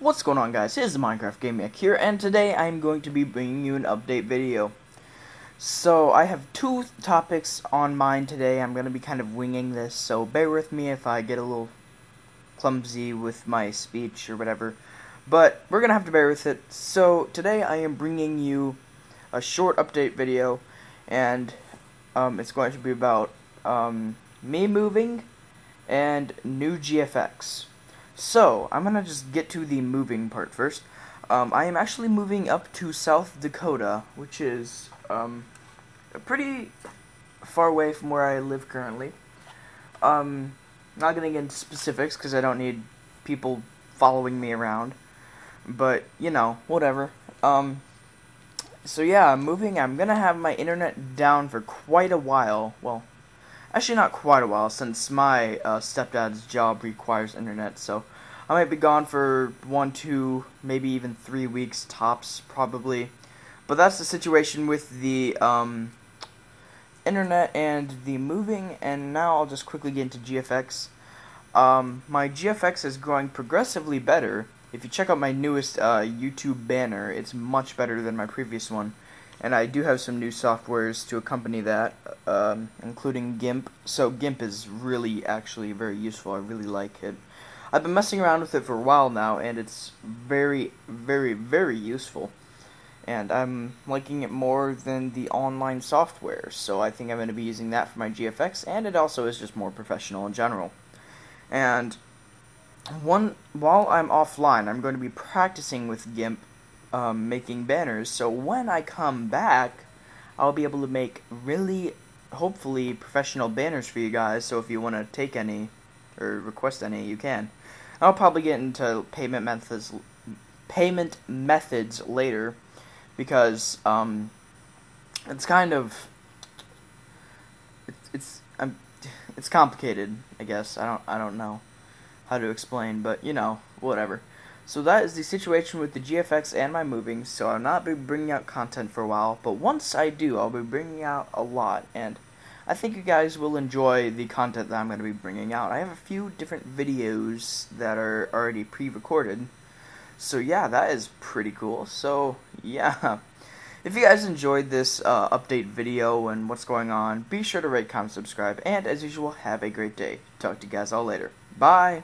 What's going on guys, it's Minecraft Gamiac here, and today I'm going to be bringing you an update video. So, I have two topics on mind today, I'm going to be kind of winging this, so bear with me if I get a little clumsy with my speech or whatever. But, we're going to have to bear with it. So, today I am bringing you a short update video, and um, it's going to be about um, me moving and new GFX. So, I'm gonna just get to the moving part first. Um, I am actually moving up to South Dakota, which is um, pretty far away from where I live currently. Um, not getting into specifics because I don't need people following me around. But, you know, whatever. Um, so yeah, I'm moving. I'm gonna have my internet down for quite a while. Well, Actually, not quite a while, since my uh, stepdad's job requires internet, so I might be gone for one, two, maybe even three weeks tops, probably. But that's the situation with the um, internet and the moving, and now I'll just quickly get into GFX. Um, my GFX is growing progressively better. If you check out my newest uh, YouTube banner, it's much better than my previous one and I do have some new softwares to accompany that, um, including GIMP. So GIMP is really actually very useful. I really like it. I've been messing around with it for a while now, and it's very, very, very useful. And I'm liking it more than the online software, so I think I'm going to be using that for my GFX, and it also is just more professional in general. And one while I'm offline, I'm going to be practicing with GIMP um, making banners. So when I come back, I'll be able to make really, hopefully, professional banners for you guys. So if you want to take any or request any, you can. I'll probably get into payment methods, payment methods later, because um, it's kind of it's it's um, it's complicated. I guess I don't I don't know how to explain, but you know whatever. So that is the situation with the GFX and my moving, so I'll not be bringing out content for a while, but once I do, I'll be bringing out a lot, and I think you guys will enjoy the content that I'm going to be bringing out. I have a few different videos that are already pre-recorded, so yeah, that is pretty cool. So, yeah, if you guys enjoyed this uh, update video and what's going on, be sure to rate, comment, subscribe, and as usual, have a great day. Talk to you guys all later. Bye!